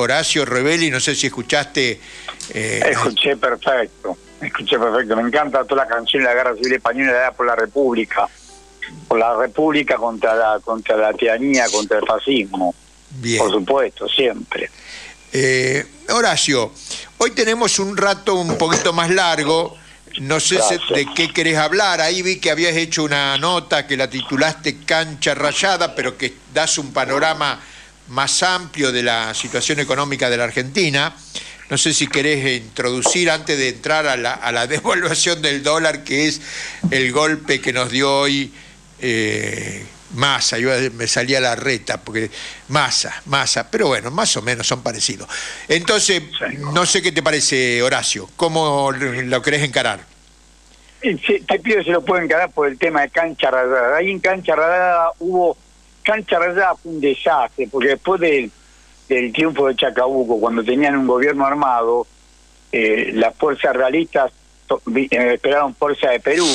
Horacio Rebelli, no sé si escuchaste. Eh, Escuché perfecto, escuché perfecto. Me encanta toda la canción de la Guerra Civil Española por la República, por la República contra la, contra la tiranía, contra el fascismo. Bien. Por supuesto, siempre. Eh, Horacio, hoy tenemos un rato un poquito más largo. No sé de qué querés hablar. Ahí vi que habías hecho una nota que la titulaste Cancha Rayada, pero que das un panorama más amplio de la situación económica de la Argentina. No sé si querés introducir antes de entrar a la, a la devaluación del dólar, que es el golpe que nos dio hoy eh, Massa, yo me salía la reta, porque masa, masa, pero bueno, más o menos son parecidos. Entonces, no sé qué te parece, Horacio, ¿cómo lo querés encarar? te pido si lo puedo encarar por el tema de cancha rayada. Ahí en cancha rayada hubo, cancha rayada fue un desastre, porque después del triunfo de Chacabuco, cuando tenían un gobierno armado, eh, las fuerzas realistas eh, esperaron fuerza de Perú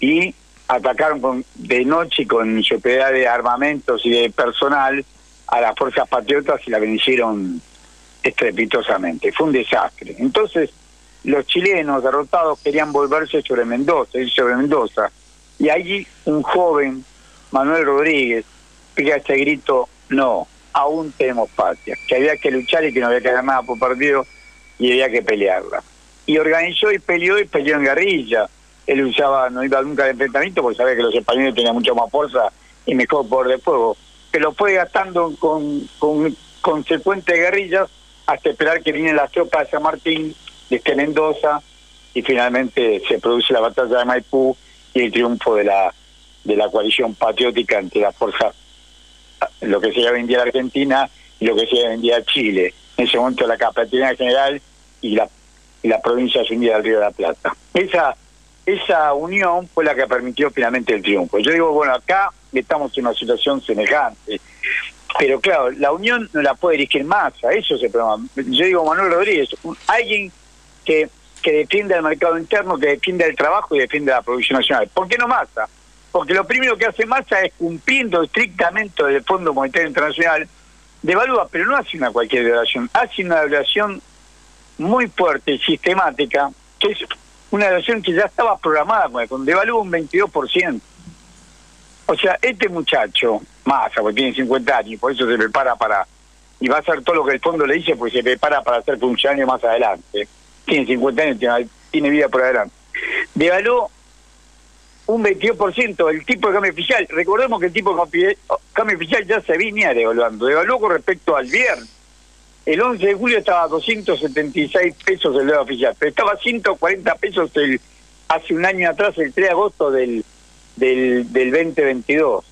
y atacaron con, de noche con propiedad de armamentos y de personal a las fuerzas patriotas y la vencieron estrepitosamente. Fue un desastre. Entonces, los chilenos derrotados querían volverse sobre Mendoza, sobre Mendoza. Y allí un joven, Manuel Rodríguez, pega este grito, no, aún tenemos patria, que había que luchar y que no había que ganar nada por partido y había que pelearla. Y organizó y peleó y peleó en guerrilla él usaba, no iba nunca de enfrentamiento porque sabía que los españoles tenían mucha más fuerza y mejor poder de fuego. Lo fue gastando con, con consecuentes guerrillas hasta esperar que vienen las tropas de San Martín, de Mendoza, y finalmente se produce la batalla de Maipú y el triunfo de la de la coalición patriótica ante la fuerza, lo que se llama India Argentina y lo que se llama India Chile. En ese momento la Capitanía General y la, y la provincia unida del Río de la Plata. Esa esa unión fue la que permitió finalmente el triunfo. Yo digo, bueno, acá estamos en una situación semejante. Pero claro, la unión no la puede dirigir Massa, eso es el. Yo digo, Manuel Rodríguez, alguien que, que defienda el mercado interno, que defienda el trabajo y defienda la producción nacional. ¿Por qué no Massa? Porque lo primero que hace Massa es cumpliendo estrictamente el Fondo Monetario Internacional, devalúa, pero no hace una cualquier devaluación, hace una devaluación muy fuerte, y sistemática, que es una evaluación que ya estaba programada, con devalúa un 22%. O sea, este muchacho, más, porque tiene 50 años, por eso se prepara para, y va a hacer todo lo que el fondo le dice, pues se prepara para ser funcionario más adelante. Tiene 50 años, tiene, vida por adelante. Devaluó un 22% el tipo de cambio oficial. Recordemos que el tipo de cambio oficial ya se venía devaluando. Devaluó con respecto al viernes. El 11 de julio estaba a 276 pesos el dólar oficial, pero estaba a 140 pesos el, hace un año atrás, el 3 de agosto del, del, del 2022.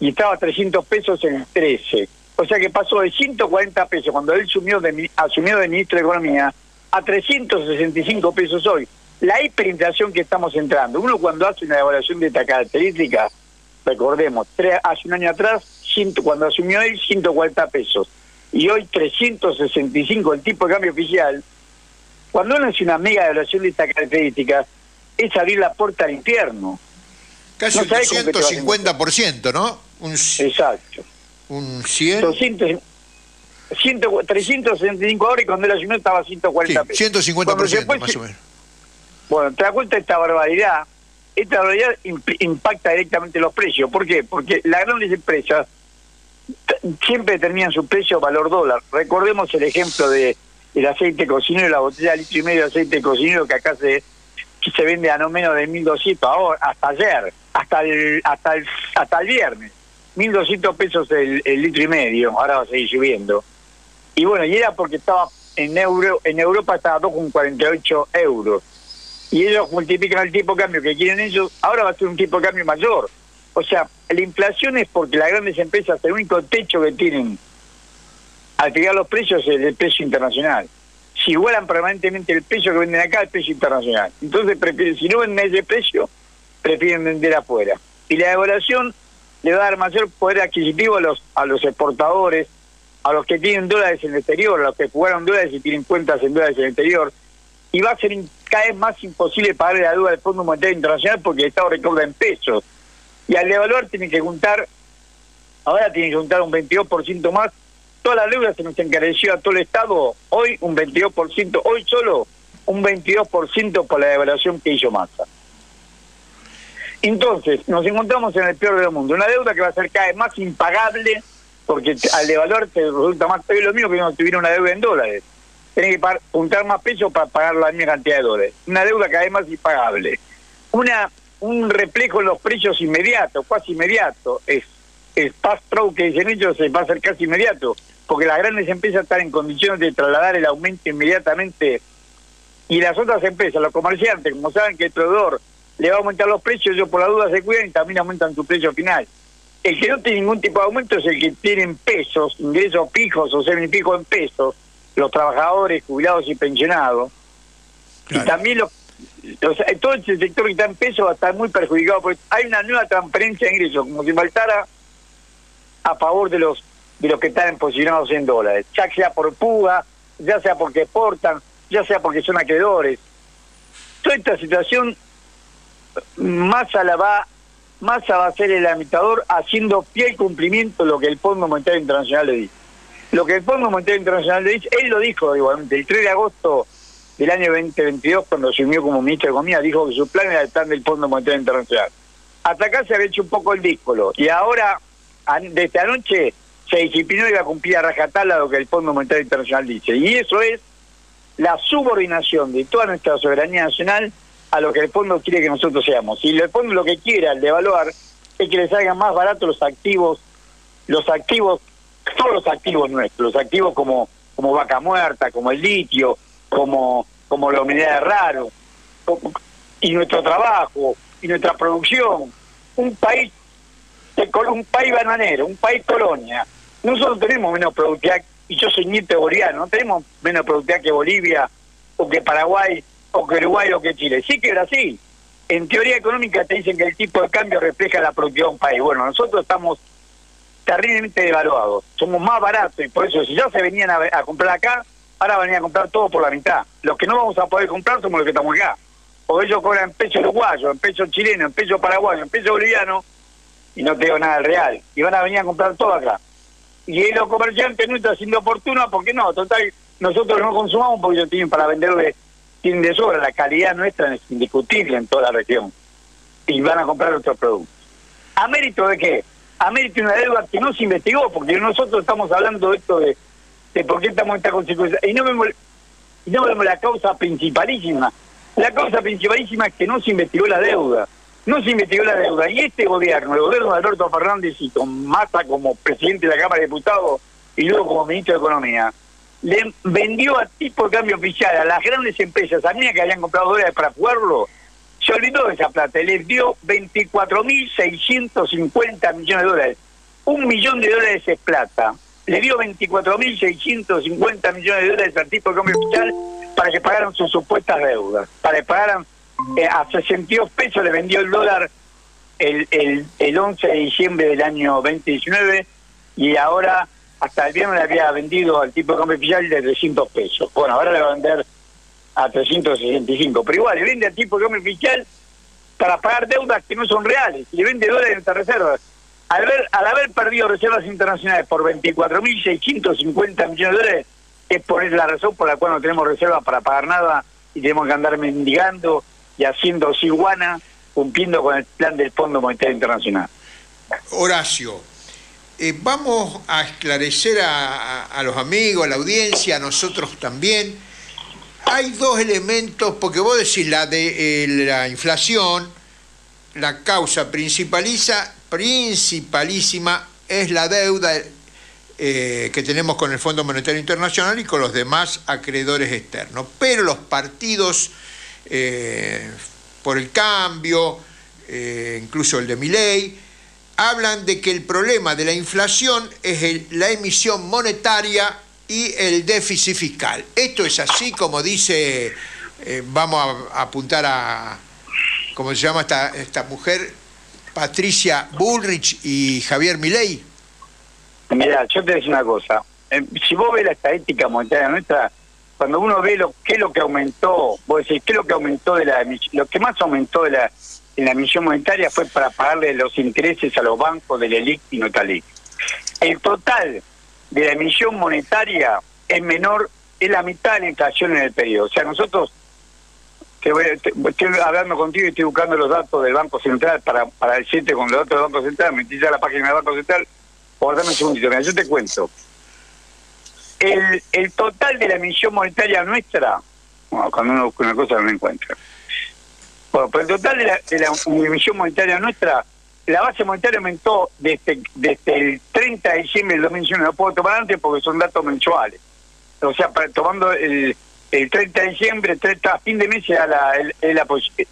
Y estaba a 300 pesos el 13. O sea que pasó de 140 pesos cuando él asumió de, asumió de ministro de Economía a 365 pesos hoy. La hiperinflación que estamos entrando. Uno cuando hace una evaluación de esta característica, recordemos, tres, hace un año atrás, cuando asumió él, 140 pesos y hoy 365 el tipo de cambio oficial, cuando uno hace una mega evaluación de esta característica, es abrir la puerta al infierno. Casi un 250%, ¿no? Un, Exacto. Un 100. 200, 365 ahora y cuando él asumió estaba a 140 pesos. 150% más o menos. Bueno, te das cuenta esta barbaridad. Esta barbaridad impacta directamente los precios. ¿Por qué? Porque las grandes empresas siempre determinan su precio valor dólar. Recordemos el ejemplo de el aceite cocinero, la botella de litro y medio de aceite cocinero que acá se se vende a no menos de 1.200 ahora, hasta ayer, hasta el, hasta el, hasta el viernes. 1.200 pesos el, el, litro y medio, ahora va a seguir subiendo. Y bueno, y era porque estaba en euro en Europa estaba a 2,48 euros. Y ellos multiplican el tipo de cambio que quieren ellos, ahora va a ser un tipo de cambio mayor. O sea, la inflación es porque las grandes empresas, el único techo que tienen al fijar los precios es el precio internacional. Si igualan permanentemente el precio que venden acá, el precio internacional. Entonces, prefieren, si no venden ese precio, prefieren vender afuera. Y la devaluación le va a dar mayor poder adquisitivo a los, a los exportadores, a los que tienen dólares en el exterior, a los que jugaron dólares y tienen cuentas en dólares en el exterior. Y va a ser cada vez más imposible pagar la deuda del Fondo Monetario Internacional porque el Estado recauda en pesos. Y al devaluar tiene que juntar, ahora tiene que juntar un 22% más toda la deuda se nos encareció a todo el Estado, hoy un 22%, hoy solo un 22% por la devaluación que hizo Massa. Entonces, nos encontramos en el peor del mundo, una deuda que va a ser cada vez más impagable, porque al devaluar te resulta más es lo mismo que no tuviera una deuda en dólares. Tienen que juntar más pesos para pagar la misma cantidad de dólares. Una deuda cada vez más impagable. Una un reflejo en los precios inmediatos, casi inmediato. Es, es pass que dicen ellos, va a ser casi inmediato, porque las grandes empresas están en condiciones de trasladar el aumento inmediatamente y las otras empresas, los comerciantes, como saben que el proveedor le va a aumentar los precios, ellos por la duda se cuidan y también aumentan su precio final. El que no tiene ningún tipo de aumento es el que tiene pesos, ingresos fijos o semifijos en pesos, los trabajadores, jubilados y pensionados. Y también los todo ese sector que está en peso va a estar muy perjudicado porque hay una nueva transferencia de ingresos, como si faltara a favor de los de los que están posicionados en dólares, ya sea por puga, ya sea porque exportan, ya sea porque son acreedores. Toda esta situación, Massa la va, Massa va a ser el amitador haciendo fiel cumplimiento de lo que el Fondo Monetario Internacional le dice. Lo que el Fondo Monetario Internacional le dice, él lo dijo igualmente, el 3 de agosto del año 2022, cuando asumió como ministro de Economía, dijo que su plan era el plan del Fondo Monetario Internacional. Hasta acá se había hecho un poco el díscolo, y ahora, desde anoche, se disciplinó y va a cumplir a rajatabla lo que el Fondo Monetario Internacional dice. Y eso es la subordinación de toda nuestra soberanía nacional a lo que el fondo quiere que nosotros seamos. Y el fondo lo que quiere al devaluar es que le salgan más baratos los activos, los activos, todos los activos nuestros, los activos como, como vaca muerta, como el litio, como, como la humanidad de raro, y nuestro trabajo, y nuestra producción. Un país, un país bananero, un país colonia. Nosotros tenemos menos productividad, y yo soy nieto boliviano, no tenemos menos productividad que Bolivia, o que Paraguay, o que Uruguay, o que Chile. Sí que Brasil. En teoría económica te dicen que el tipo de cambio refleja la productividad de un país. Bueno, nosotros estamos terriblemente devaluados. Somos más baratos y por eso si ya se venían a comprar acá, ahora van a comprar todo por la mitad. Los que no vamos a poder comprar somos los que estamos acá. Porque ellos cobran en peso uruguayo, en peso chileno, en peso paraguayo, en peso boliviano, y no tengo nada real. Y van a venir a comprar todo acá. Y los comerciantes no están haciendo fortuna, porque no, total, nosotros no consumamos porque ellos tienen para venderle, tienen de sobra, la calidad nuestra es indiscutible en toda la región. Y van a comprar otros productos. ¿A mérito de qué? A mérito de una deuda que no se investigó, porque nosotros estamos hablando de esto de de por qué estamos en esta consecuencia. Y no vemos, no vemos la causa principalísima. La causa principalísima es que no se investigó la deuda. No se investigó la deuda. Y este gobierno, el gobierno de Alberto Fernández y con Massa como presidente de la Cámara de Diputados y luego como ministro de Economía, le vendió a tipo de cambio oficial a las grandes empresas, a mí que habían comprado dólares para jugarlo, se olvidó de esa plata, les dio 24.650 millones de dólares. Un millón de dólares es plata le dio 24.650 millones de dólares al tipo de cambio para que pagaran sus supuestas deudas, para que pagaran eh, a 62 pesos le vendió el dólar el, el, el 11 de diciembre del año 2019 y ahora hasta el viernes le había vendido al tipo de cambio oficial de 300 pesos. Bueno, ahora le va a vender a 365, pero igual le vende al tipo de cambio oficial para pagar deudas que no son reales, le vende dólares estas reservas. Al, al haber perdido reservas internacionales por 24.650 millones de dólares, es por la razón por la cual no tenemos reservas para pagar nada y tenemos que andar mendigando y haciendo ciguana, cumpliendo con el plan del Fondo Monetario Internacional. Horacio, eh, vamos a esclarecer a, los amigos, a la audiencia, a nosotros también. Hay dos elementos, porque vos decís la de eh, la inflación, la causa principaliza principalísima es la deuda eh, que tenemos con el Fondo Monetario Internacional y con los demás acreedores externos. Pero los partidos eh, por el cambio, incluso el de Miley, hablan de que el problema de la inflación es la emisión monetaria y el déficit fiscal. Esto es así como dice, vamos a, apuntar a, ¿cómo se llama esta, esta mujer? Patricia Bullrich y Javier Milei? Mira, yo te digo una cosa. Eh, si vos ves la estadística monetaria nuestra, cuando uno ve lo qué es lo que aumentó, vos decís, qué es lo que aumentó de la lo que más aumentó de la en la emisión monetaria fue para pagarle los intereses a los bancos del ELIC y Notalic. El total de la emisión monetaria es menor, es la mitad de la inflación en el periodo. O sea, nosotros, te voy, estoy hablando contigo y estoy buscando los datos del Banco Central para, para decirte con los datos del Banco Central, me a la página del Banco Central, por darme un segundito, mira, yo te cuento. El, el total de la emisión monetaria nuestra, cuando uno busca una cosa no encuentra. Bueno, pues el total de la, de la emisión monetaria nuestra la base monetaria aumentó desde, desde el 30 de diciembre del 2021, no puedo tomar antes porque son datos mensuales. O sea, tomando el, el 30 de diciembre, 30, a fin de mes la, el,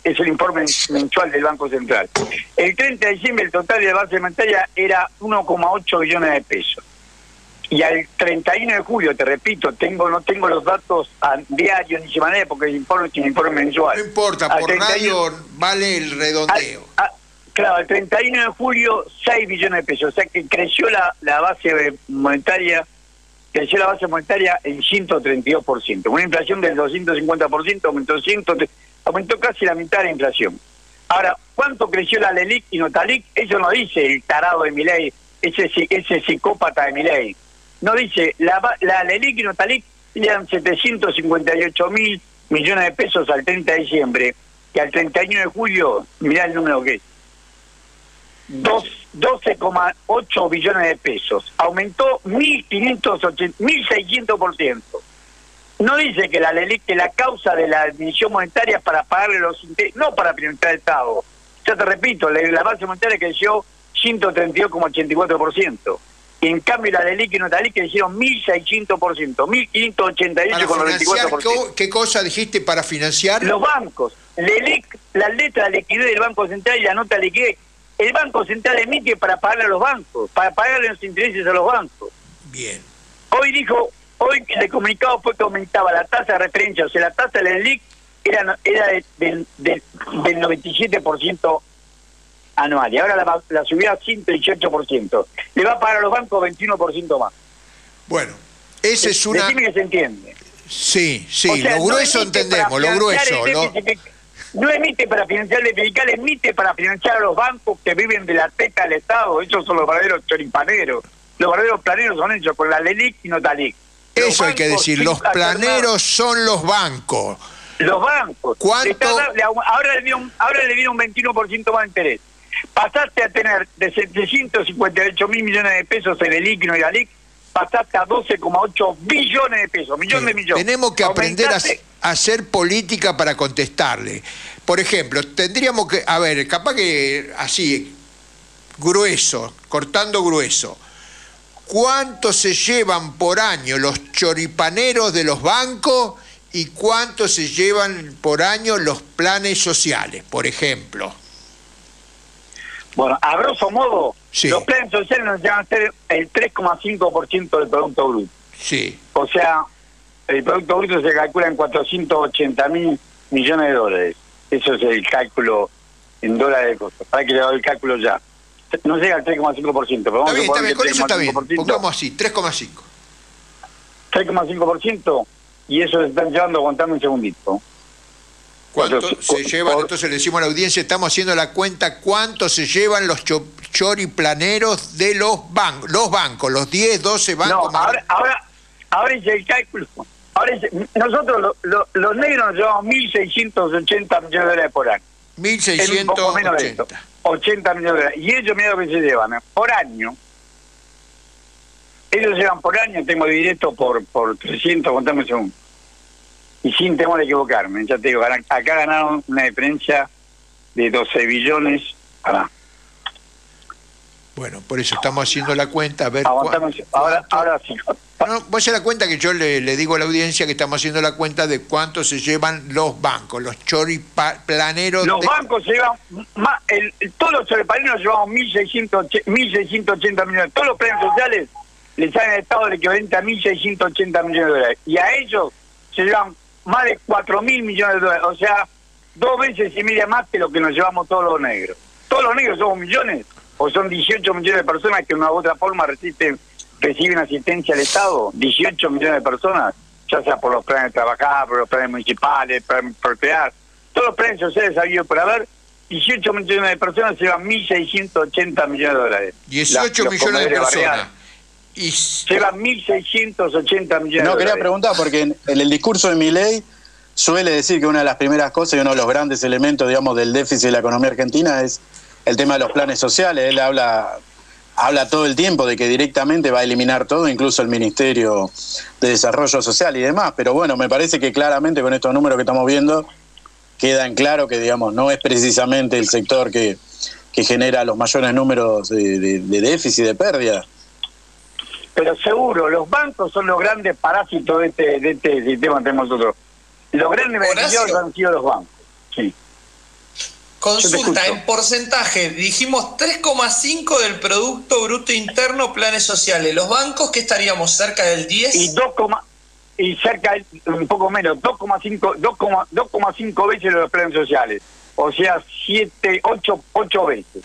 es el informe mensual del Banco Central. El 30 de diciembre el total de la base monetaria era 1,8 billones de pesos. Y al 31 de julio, te repito, tengo no tengo los datos a diario ni semana porque el informe es un informe mensual. No importa, por radio vale el redondeo. Claro, el 31 de julio 6 billones de pesos, o sea que creció la, la base monetaria, creció la base monetaria en 132%, una inflación del 250%, aumentó, 100, aumentó casi la mitad de la inflación. Ahora, ¿cuánto creció la LELIC y Notalic? Eso no dice el tarado de Milei, ese, ese psicópata de Milei. No dice, la, la LELIC y Notalic eran 758 mil millones de pesos al 30 de diciembre, que al 31 de julio, mirá el número que es, 12,8 billones de pesos. Aumentó 1.600%. No dice que la ley que la causa de la admisión monetaria es para pagarle los intereses, no para financiar el Estado. Ya te repito, la base monetaria creció 132,84%. Y en cambio la ley que no que hicieron 1.600%, 1.588 con 94%. ¿Qué cosa dijiste para financiar? Los bancos. la letra de liquidez del Banco Central y la nota de liquidez el Banco Central emite para pagarle a los bancos, para pagarle los intereses a los bancos. Bien. Hoy dijo, hoy el comunicado fue que aumentaba la tasa de referencia, o sea, la tasa del LIC era, era del, del 97% anual y ahora la, la subió a 118%. Le va a pagar a los bancos 21% más. Bueno, ese es una... Decime que se entiende. Sí, sí, lo grueso entendemos, lo grueso. Lo no emite para financiar el fiscal, emite para financiar a los bancos que viven de la teta del Estado. Esos son los verdaderos choripaneros. Los verdaderos planeros son ellos, con la LELIC y no TALIC. Eso hay que decir, los planeros son los bancos. Los bancos. ¿Cuánto? ahora, le dieron, ahora le dieron un 21% más de interés. Pasaste a tener de 758 mil millones de pesos en el IC y no el pasaste a 12,8 billones de pesos, millones de millones. Tenemos que aprender a hacer política para contestarle. Por ejemplo, tendríamos que, a ver, capaz que así, grueso, cortando grueso, ¿cuánto se llevan por año los choripaneros de los bancos y cuánto se llevan por año los planes sociales, por ejemplo? Bueno, a grosso modo, los planes sociales nos llevan a ser el 3,5% del Producto Bruto. Sí. O sea, el Producto Bruto se calcula en 480 mil millones de dólares. Eso es el cálculo en dólares de costo. Para que le haga el cálculo ya. No llega al 3,5%, pero vamos está bien, está bien, con eso está bien. Pongamos así, 3,5. 3,5% y eso se están llevando, aguantando un segundito. ¿Cuánto se llevan? Entonces le decimos a la audiencia, estamos haciendo la cuenta, ¿cuánto se llevan los choriplaneros de los bancos? Los bancos, los 10, 12 bancos. No, ahora, ahora, ahora es el cálculo. Ahora nosotros los negros nos llevamos 1.680 millones de dólares por año. 1.680. 80 millones de dólares. Y ellos, mira lo que se llevan, por año. Ellos llevan por año, tengo directo por, por 300, contame un segundo y sin temor a equivocarme, ya te digo, acá ganaron una diferencia de 12 billones. Bueno, por eso estamos haciendo la cuenta, a ver... ahora, ahora sí. No, voy a hacer la cuenta que yo le, digo a la audiencia que estamos haciendo la cuenta de cuánto se llevan los bancos, los choriplaneros. Los bancos se llevan, más, el, todos los choriplaneros llevamos 1.680 millones. Todos los planes sociales les salen al Estado el equivalente a 1.680 millones de dólares. Y a ellos se llevan más de 4 mil millones de dólares, o sea, dos veces y media más que lo que nos llevamos todos los negros. Todos los negros somos millones, o son 18 millones de personas que de una u otra forma reciben asistencia al Estado, 18 millones de personas, ya sea por los planes de trabajar, por los planes municipales, por crear, todos los planes sociales habido por haber, 18 millones de personas llevan 1.680 millones de dólares. 18 millones de personas. Y... Llevan 1.680 millones. No, quería preguntar, porque en, el discurso de mi ley suele decir que una de las primeras cosas y uno de los grandes elementos, digamos, del déficit de la economía argentina es el tema de los planes sociales. Él habla habla todo el tiempo de que directamente va a eliminar todo, incluso el Ministerio de Desarrollo Social y demás. Pero bueno, me parece que claramente con estos números que estamos viendo queda en claro que, digamos, no es precisamente el sector que, que genera los mayores números de, de, déficit, de pérdida. Pero seguro, los bancos son los grandes parásitos de este, de este sistema que tenemos nosotros. Los grandes beneficiarios han sido los bancos. Sí. Consulta, en porcentaje, dijimos 3,5 del Producto Bruto Interno planes sociales. ¿Los bancos que estaríamos cerca del 10? Y 2, y cerca, un poco menos, 2,5 2,5 veces los planes sociales. O sea, 7, 8, 8 veces.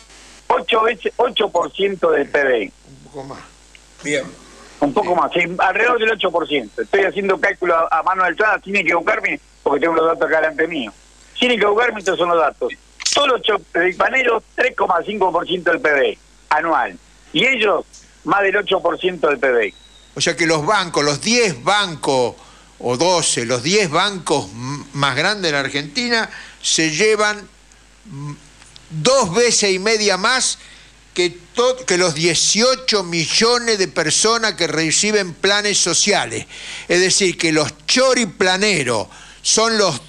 8 veces, 8% del PBI. Un poco más. Bien. Un poco más, alrededor del 8%. Estoy haciendo cálculo a, mano alzada, tiene que buscarme porque tengo los datos acá delante mío. Tiene que buscarme, estos son los datos. Solo Paneros 3,5% del PBI anual. Y ellos, más del 8% del PBI. O sea que los bancos, los 10 bancos o 12, los 10 bancos más grandes de la Argentina, se llevan dos veces y media más que, que los 18 millones de personas que reciben planes sociales. Es decir, que los choriplaneros son los,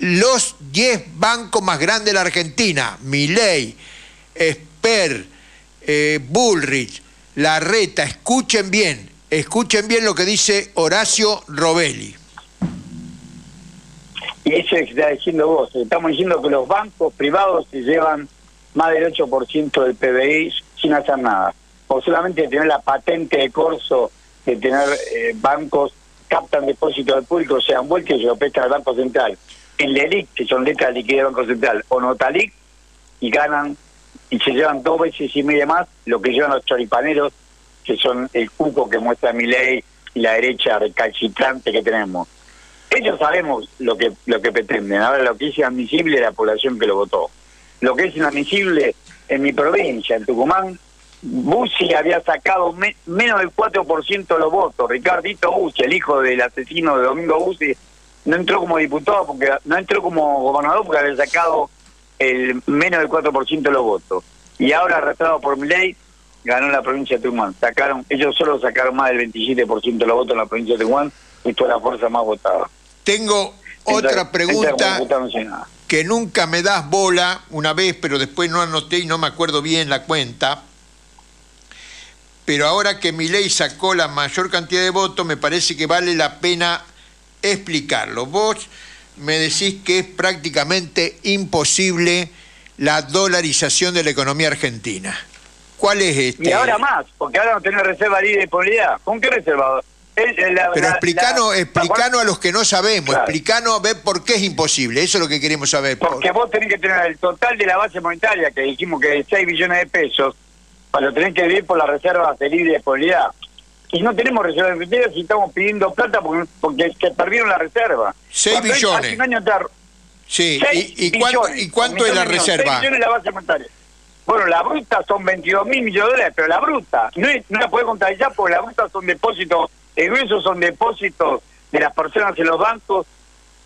los 10 bancos más grandes de la Argentina. Miley, Esper, eh, Bullrich, Larreta, escuchen bien, escuchen bien lo que dice Horacio Robelli. Y eso está diciendo vos, estamos diciendo que los bancos privados se llevan más del 8% del PBI sin hacer nada. O solamente tener la patente de corso de tener eh, bancos captan depósitos del público, sean vueltos y se lo prestan al Banco Central. En LELIC, que son letras de liquidez del Banco Central, o Notalic, y ganan y se llevan dos veces y media más lo que llevan los choripaneros, que son el cuco que muestra mi ley y la derecha recalcitrante que tenemos. Ellos sabemos lo que lo que pretenden. Ahora, lo que es inadmisible es la población que lo votó. Lo que es inadmisible en mi provincia, en Tucumán, Bussi había sacado menos del 4% de los votos. Ricardito Bussi, el hijo del asesino de Domingo Bussi, no entró como diputado, porque no entró como gobernador porque había sacado el menos del 4% de los votos. Y ahora, arrastrado por mi ley, ganó la provincia de Tucumán. Sacaron, ellos solo sacaron más del 27% de los votos en la provincia de Tucumán y fue la fuerza más votada. Tengo otra pregunta que nunca me das bola una vez, pero después no anoté y no me acuerdo bien la cuenta pero ahora que mi ley sacó la mayor cantidad de votos, me parece que vale la pena explicarlo. Vos me decís que es prácticamente imposible la dolarización de la economía argentina. ¿Cuál es este? Y ahora más, porque ahora no tenés reserva libre de disponibilidad. ¿Con qué reserva? Pero explicanos, explicanos a los que no sabemos, explicanos a ver por qué es imposible, eso es lo que queremos saber. Porque vos tenés que tener el total de la base monetaria, que dijimos que es 6 billones de pesos, para lo tener que vivir por las reservas de libre disponibilidad. Y no tenemos reservas de libre y estamos pidiendo plata porque, porque se perdieron la reserva. 6 billones. sí, ¿Y, y, cuánto, es la reserva? 6 billones la base monetaria. Bueno, la bruta son 22 mil millones de dólares, pero la bruta no, no la puede contabilizar porque la bruta son depósitos, el grueso son depósitos de las personas en los bancos.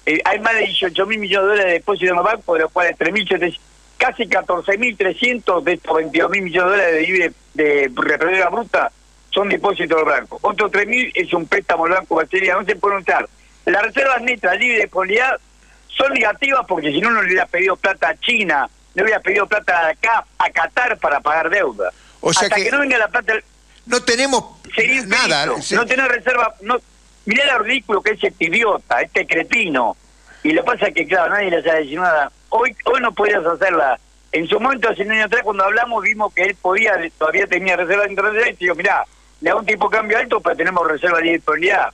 Eh, hay más de 18 mil millones de dólares de depósitos en los bancos, de los cuales 3.700 casi 14.300 de estos 22.000 millones de dólares de libre de referencia bruta son depósitos blancos. Otro 3.000 es un préstamo blanco batería, no se puede usar. Las reservas netas libre de polidad son negativas porque si no, no le hubiera pedido plata a China, le hubiera pedido plata acá, a Qatar para pagar deuda. O sea Hasta que, no venga la plata... No tenemos nada. No tenés reserva... No, mirá el ridículo que es este idiota, este cretino. Y lo pasa es que, claro, nadie le sabe decir nada hoy hoy no podías hacerla. En su momento, hace un año atrás, cuando hablamos, vimos que él podía, todavía tenía reserva internacional, y digo, mirá, le da un tipo de cambio alto, pero tenemos reserva de disponibilidad.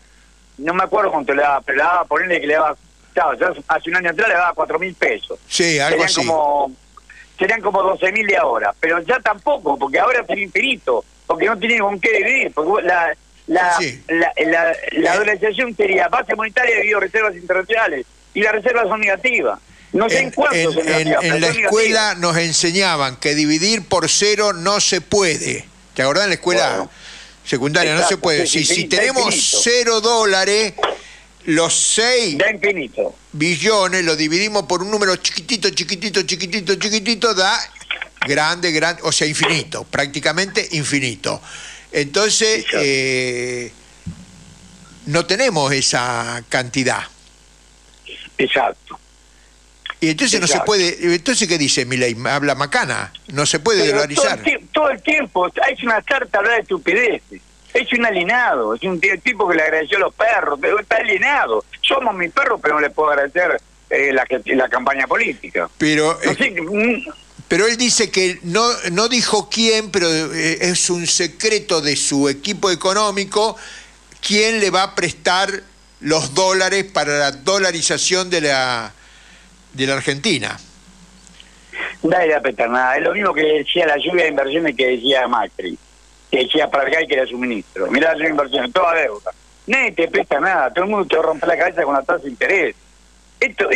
No me acuerdo cuánto le daba, pero le daba, ponerle que le daba, claro, hace un año atrás le daba cuatro mil pesos. Sí, algo serían Como, serían como 12 mil de ahora, pero ya tampoco, porque ahora es infinito, porque no tiene con qué vivir, porque la, la, la, la, la, dolarización sería base monetaria de reservas internacionales, y las reservas son negativas. No sé en, en, la escuela nos enseñaban que dividir por cero no se puede. ¿Te acordás en la escuela? Secundaria, no se puede. Si, si tenemos cero dólares, los 6 billones lo dividimos por un número chiquitito, chiquitito, chiquitito, chiquitito, da grande, grande, o sea, infinito, prácticamente infinito. Entonces, eh, no tenemos esa cantidad. Exacto. Y entonces no se puede, entonces ¿qué dice Milei? Habla macana, no se puede dolarizar. Todo el, tiempo, hay una carta de estupideces. Es un alienado, es un tipo que le agradeció a los perros, pero está alienado. Somos mis perros, pero no le puedo agradecer eh, la, la campaña política. Pero, eh, mm. pero él dice que no, no dijo quién, pero eh, es un secreto de su equipo económico, quién le va a prestar los dólares para la dolarización de la, de la Argentina. Nadie le nada, es lo mismo que decía la lluvia de inversiones que decía Macri que decía Pradgay que era su ministro. Mirá la inversión, toda deuda. Nadie te presta nada, todo el mundo te rompe la cabeza con la tasa de interés. Esto,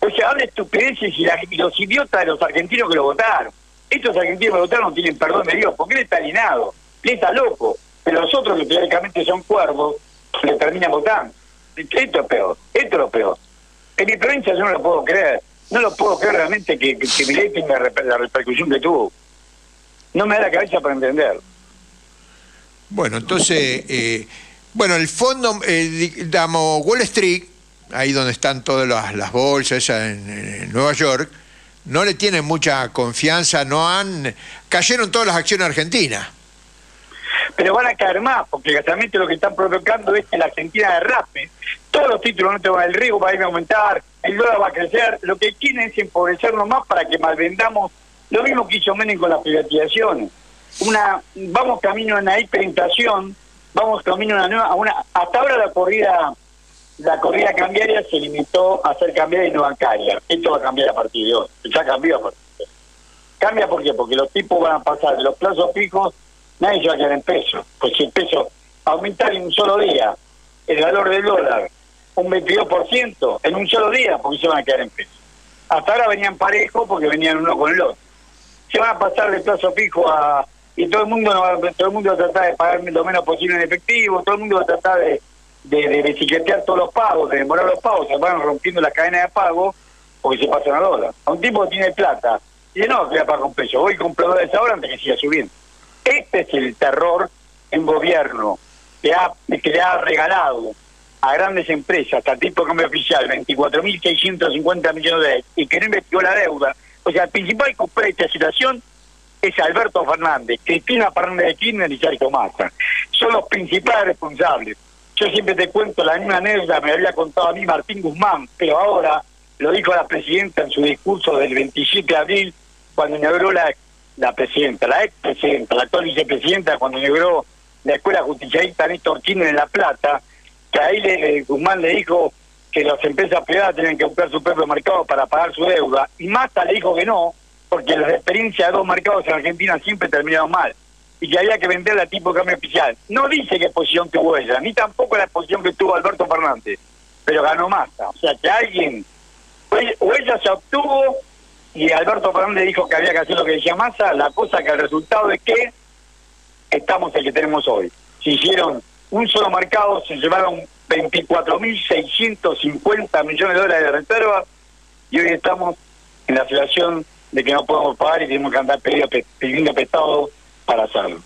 o sea, habla estupideces y, los idiotas de los argentinos que lo votaron. Estos argentinos que lo votaron no tienen perdón de Dios, porque él está alienado, él está loco. Pero los otros que teóricamente son cuervos, le terminan votando. Esto es peor, esto es lo peor. En mi provincia yo no lo puedo creer. No lo puedo creer realmente que, que, que ley tenga la repercusión que tuvo. No me da la cabeza para entenderlo. Bueno, entonces, eh, bueno, el fondo, eh, digamos, Wall Street, ahí donde están todas las, bolsas en, Nueva York, no le tienen mucha confianza, no han, cayeron todas las acciones argentinas. Pero van a caer más, porque exactamente lo que están provocando es que la Argentina derrape. Todos los títulos no van el riesgo va a ir a aumentar, el dólar va a crecer, lo que quieren es empobrecernos más para que malvendamos lo mismo que hizo Menem con las privatizaciones una vamos camino a una hiperinflación, vamos camino a una nueva, a una, hasta ahora la corrida la corrida cambiaria se limitó a ser cambiaria y no bancaria. Esto va a cambiar a partir de hoy. Ya cambió a partir de hoy. ¿Cambia por qué? Porque los tipos van a pasar de los plazos fijos, nadie se va a quedar en peso. Pues si el peso aumentar en un solo día el valor del dólar un 22% en un solo día, porque se van a quedar en peso. Hasta ahora venían parejos porque venían uno con el otro. Se van a pasar de plazo fijo a y todo el mundo todo el mundo va a tratar de pagar lo menos posible en efectivo, todo el mundo va a tratar de, de, de todos los pagos, de demorar los pagos, se van rompiendo la cadena de pago porque se pasan a dólar. A un tipo que tiene plata, dice, no, voy a pagar un peso, voy a comprar dólares ahora antes que siga subiendo. Este es el terror en gobierno que, ha, que le ha regalado a grandes empresas, hasta tipo de cambio oficial, 24.650 millones de y que no investigó la deuda. O sea, el principal culpable de esta situación es Alberto Fernández, Cristina Fernández de Kirchner y Sergio Massa. Son los principales responsables. Yo siempre te cuento la misma anécdota, me había contado a mí Martín Guzmán, pero ahora lo dijo la presidenta en su discurso del 27 de abril, cuando inauguró la, la presidenta, la ex presidenta, la actual vicepresidenta, cuando inauguró la escuela justicialista Néstor Kirchner en La Plata, que ahí le, Guzmán le dijo que las empresas privadas tienen que buscar su propio mercado para pagar su deuda, y Massa le dijo que no, porque las experiencias de dos mercados en Argentina siempre terminaron mal y que había que vender a tipo cambio oficial. No dice qué posición tuvo ella, ni tampoco la posición que tuvo Alberto Fernández, pero ganó Massa. O sea, que alguien, o ella se obtuvo y Alberto Fernández dijo que había que hacer lo que decía Massa, la cosa que el resultado es que estamos el que tenemos hoy. Se hicieron un solo mercado, se llevaron 24.650 millones de dólares de reserva y hoy estamos en la situación de que no podemos pagar y tenemos que andar pidiendo prestado para hacerlo.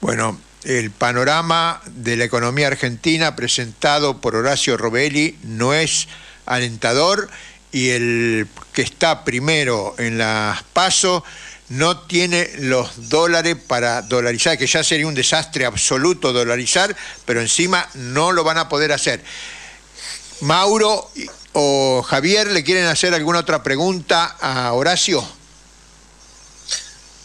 Bueno, el panorama de la economía argentina presentado por Horacio Robelli no es alentador y el que está primero en las PASO no tiene los dólares para dolarizar, que ya sería un desastre absoluto dolarizar, pero encima no lo van a poder hacer. Mauro o Javier, ¿le quieren hacer alguna otra pregunta a Horacio?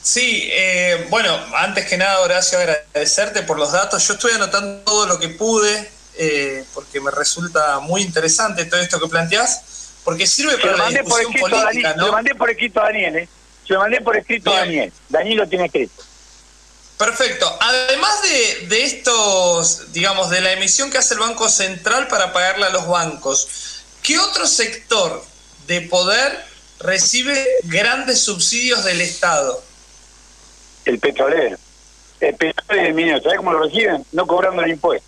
Sí, eh, bueno, antes que nada, Horacio, agradecerte por los datos. Yo estoy anotando todo lo que pude, eh, porque me resulta muy interesante todo esto que planteás, porque sirve para la discusión política, ¿no? Se lo mandé por escrito a Daniel, ¿eh? Lo mandé por escrito a Daniel. Daniel lo tiene escrito. Perfecto. Además de, de estos, digamos, de la emisión que hace el Banco Central para pagarle a los bancos, ¿Qué otro sector de poder recibe grandes subsidios del Estado? El petrolero. eh, de minero, ¿sabes cómo lo reciben? No cobrando el impuesto.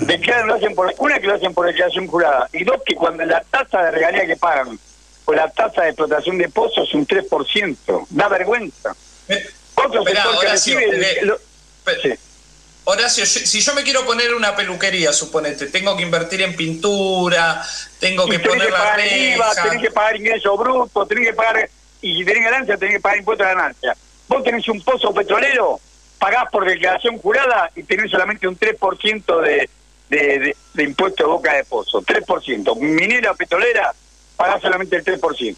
Declaran, lo hacen por, una que lo hacen por declaración jurada, y dos que cuando la tasa de regalía que pagan o la tasa de explotación de pozos es un 3%, da vergüenza. Otro sector que recibe... Horacio, si yo me quiero poner una peluquería, suponete, tengo que invertir en pintura, tengo que poner que pagar IVA, tenés que pagar ingreso bruto, tenés que pagar, y si tenés ganancia, tenés que pagar impuestos de ganancia. Vos tenés un pozo petrolero, pagás por declaración jurada y tenés solamente un 3% de, de, de, impuesto de boca de pozo, 3%. Minera petrolera, pagás solamente el 3%.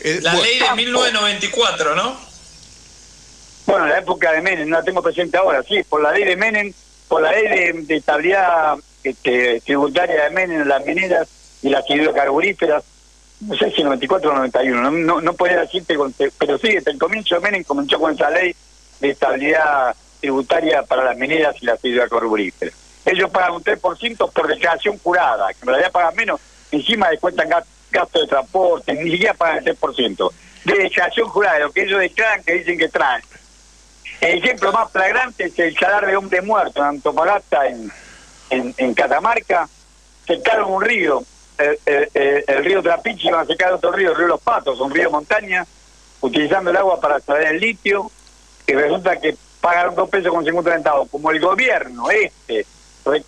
Eh, la ley de 1994, ¿no? Bueno, la época de Menem, no la tengo presente ahora, sí, por la ley de Menem, por la ley de, estabilidad este, tributaria de Menem, las mineras y las hidrocarburíferas, no sé si 94 o 91, no, no, no podría decirte, pero sí, desde el comienzo de Menem comenzó con esa ley de estabilidad tributaria para las mineras y las hidrocarburíferas. Ellos pagan un 3% por declaración jurada, que en realidad pagan menos, encima descuentan gastos de transporte, ni siquiera pagan el 3%. De declaración jurada, lo que ellos declaran que dicen que traen. El ejemplo más flagrante es el salar de hombre muerto en Antofagasta, en, en, Catamarca. Secaron un río, el, río Trapiche, iban a secar otro río, el río Los Patos, un río montaña, utilizando el agua para extraer el litio, y resulta que pagaron dos pesos con 50 centavos. Como el gobierno este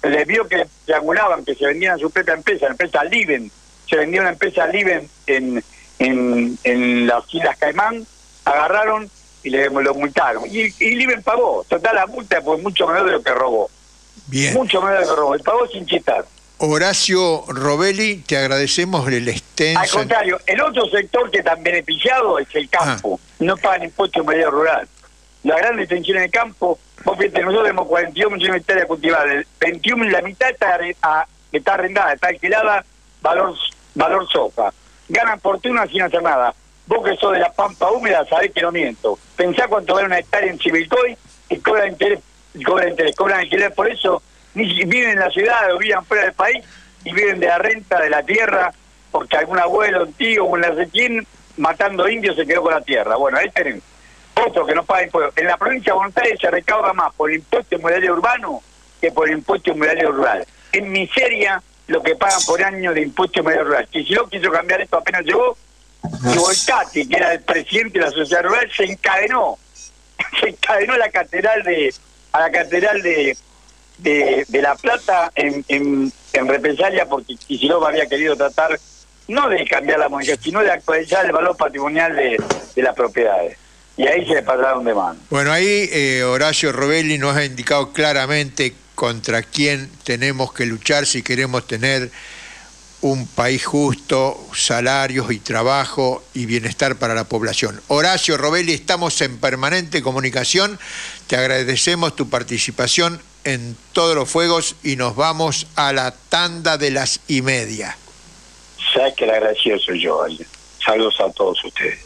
les vio que triangulaban, que se vendían su propia empresa, la empresa Liven, se vendía una empresa Liven en, en, en las Islas Caimán, agarraron y le lo multaron. Y, y Liven pagó. Total, la multa fue mucho menor de lo que robó. Bien. Mucho menor de lo que robó. Y pagó sin chistar. Horacio Robelli, te agradecemos el extenso. Al contrario, el otro sector que está beneficiado es el campo. Ah. No pagan impuestos en medio rural. La gran distinción en el campo, vos fíjate, nosotros tenemos 42 millones de hectáreas cultivadas. 21, la mitad está, está arrendada, está alquilada, valor, valor soja. Ganan fortuna sin hacer nada. Vos que sos de la pampa húmeda sabés que no miento. Pensá cuánto vale una hectárea en Chivilcoy y cobran interés, cobran interés, cobran alquiler por eso. Ni viven en la ciudad o viven fuera del país y viven de la renta de la tierra porque algún abuelo, un tío, un quién, matando indios se quedó con la tierra. Bueno, ahí tenemos. Otro que no paga impuestos. En la provincia de Buenos Aires se recauda más por el impuesto inmobiliario urbano que por el impuesto inmobiliario rural. En miseria lo que pagan por año de impuesto inmobiliario rural. Yo quiso cambiar esto apenas llegó, y Volcati, que era el presidente de la sociedad rural, se encadenó, se encadenó a la catedral de, a la catedral de, de, La Plata en, en, en represalia porque Kicillof había querido tratar no de cambiar la moneda, sino de actualizar el valor patrimonial de, de las propiedades. Y ahí se le pasaron de mano. Bueno, ahí eh, Horacio Robelli nos ha indicado claramente contra quién tenemos que luchar si queremos tener un país justo, salarios y trabajo y bienestar para la población. Horacio Robelli, estamos en permanente comunicación, te agradecemos tu participación en todos los fuegos y nos vamos a la tanda de las y media. Sabes que el agradecido soy yo, Saludos a todos ustedes.